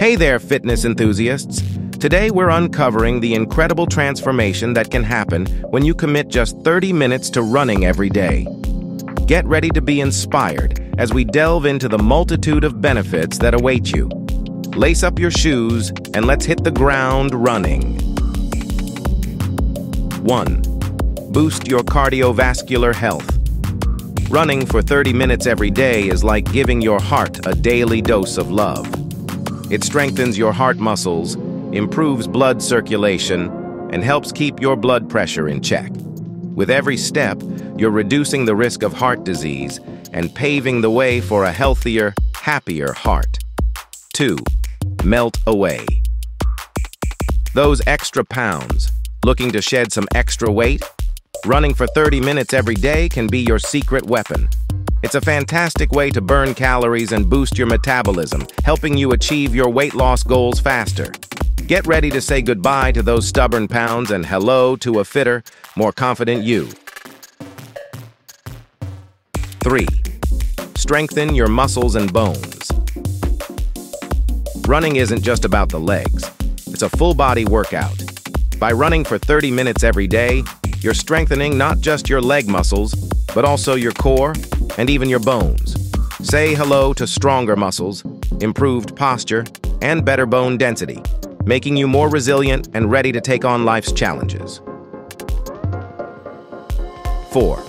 Hey there, fitness enthusiasts. Today we're uncovering the incredible transformation that can happen when you commit just 30 minutes to running every day. Get ready to be inspired as we delve into the multitude of benefits that await you. Lace up your shoes and let's hit the ground running. 1. Boost your cardiovascular health. Running for 30 minutes every day is like giving your heart a daily dose of love. It strengthens your heart muscles, improves blood circulation, and helps keep your blood pressure in check. With every step, you're reducing the risk of heart disease and paving the way for a healthier, happier heart. 2. Melt away. Those extra pounds, looking to shed some extra weight? Running for 30 minutes every day can be your secret weapon. It's a fantastic way to burn calories and boost your metabolism, helping you achieve your weight loss goals faster. Get ready to say goodbye to those stubborn pounds and hello to a fitter, more confident you. 3. Strengthen your muscles and bones. Running isn't just about the legs. It's a full-body workout. By running for 30 minutes every day, you're strengthening not just your leg muscles, but also your core, and even your bones. Say hello to stronger muscles, improved posture, and better bone density, making you more resilient and ready to take on life's challenges. 4.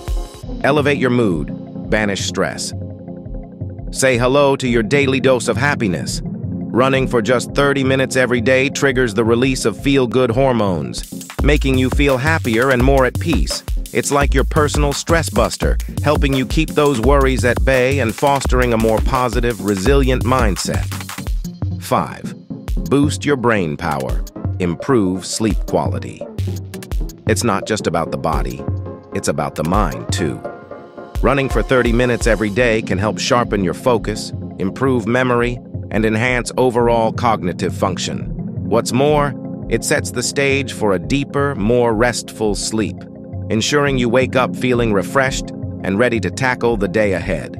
Elevate your mood, banish stress. Say hello to your daily dose of happiness. Running for just 30 minutes every day triggers the release of feel-good hormones, making you feel happier and more at peace. It's like your personal stress buster, helping you keep those worries at bay and fostering a more positive, resilient mindset. 5. Boost your brain power. Improve sleep quality. It's not just about the body, it's about the mind, too. Running for 30 minutes every day can help sharpen your focus, improve memory, and enhance overall cognitive function. What's more, it sets the stage for a deeper, more restful sleep ensuring you wake up feeling refreshed and ready to tackle the day ahead.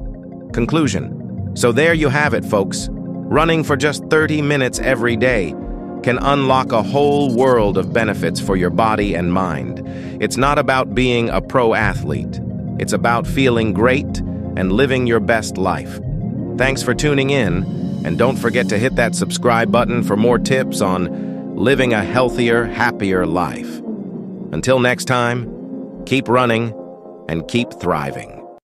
Conclusion. So there you have it, folks. Running for just 30 minutes every day can unlock a whole world of benefits for your body and mind. It's not about being a pro athlete. It's about feeling great and living your best life. Thanks for tuning in, and don't forget to hit that subscribe button for more tips on living a healthier, happier life. Until next time, Keep running and keep thriving.